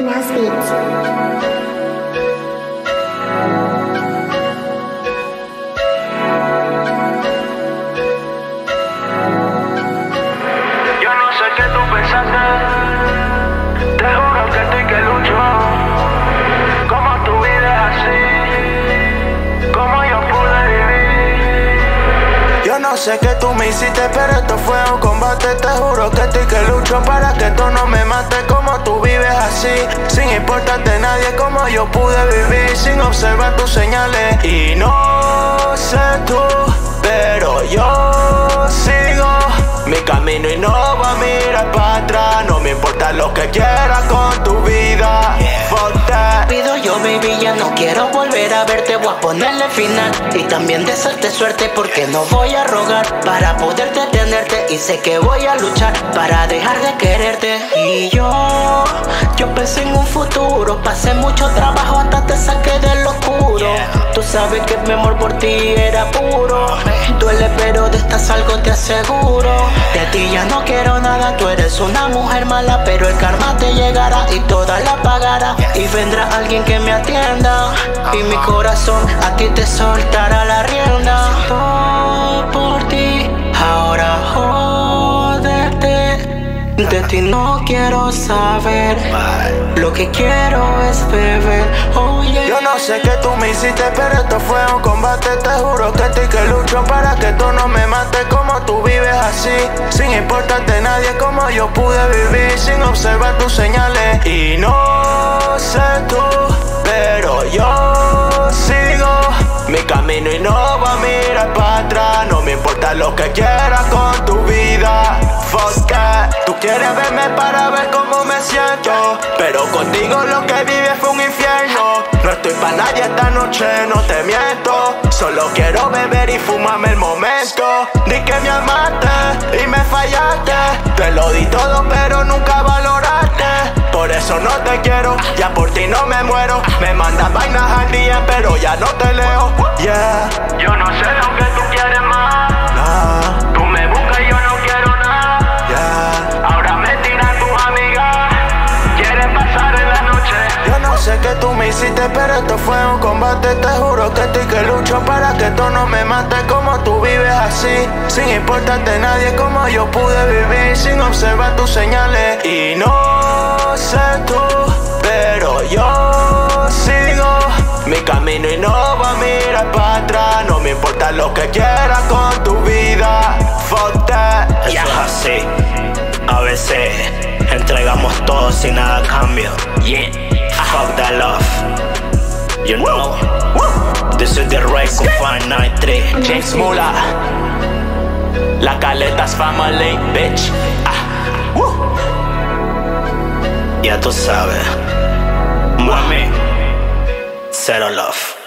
Mouse Beats. Sé qué tú me hiciste, pero esto fue un combate. Te juro que estoy que lucho para que tú no me mates. Como tú vives así, sin importarte nadie, como yo pude vivir, sin observar tus señales. Y no sé tú, pero yo sigo mi camino y no Lo que quieras con tu vida. Fuck that. Pido yo, baby, ya no quiero volver a verte, voy a ponerle final y también desearte suerte porque no voy a rogar para poder detenerte y sé que voy a luchar para dejar de quererte. Y yo, yo pensé en un futuro, pasé mucho trabajo hasta te saqué del oscuro. Tú sabes que mi amor por ti era puro, duele pero de estas algo te aseguro. De ti ya no quiero nada, tú eres una mujer mala, pero el karma te llegará y toda la pagará. Y vendrá alguien que me atienda. Y mi corazón a ti te soltará la rienda. Por ti, ahora jódete. De ti no quiero saber. Lo que quiero es beber. Yo no sé qué tú me hiciste, pero esto fue un combate. Te juro que estoy importarte nadie, como yo pude vivir, sin observar tus señales. Y no sé tú, pero yo sigo mi camino y no voy a mirar para atrás. No me importa lo que quieras con tu vida. Fuck. Tú quieres verme para ver cómo me siento, pero contigo lo que viví fue un infierno. No estoy para nadie esta noche, no te miento. Solo quiero beber y fumarme el momento. Di que me amaste y me fallaste. Te lo di todo, pero nunca valoraste. Por eso no te quiero, ya por ti no me muero. Me mandas vainas al día, pero ya no te leo. Yeah, me hiciste, pero esto fue un combate. Te juro que estoy que lucho para que tú no me mates. Como tú vives así, sin importarte nadie, como yo pude vivir, sin observar tus señales. Y no sé tú, pero yo sigo mi camino y no voy a mirar para atrás. No me importa lo que quieras con tu vida. Fuck that. Eso es así. A veces entregamos todo sin nada cambio. Yeah. Fuck that love. You know. This is the con 593. James Mula. La Caletas Family, bitch. Ah, woo. Ya tú sabes. Mami. Zero love.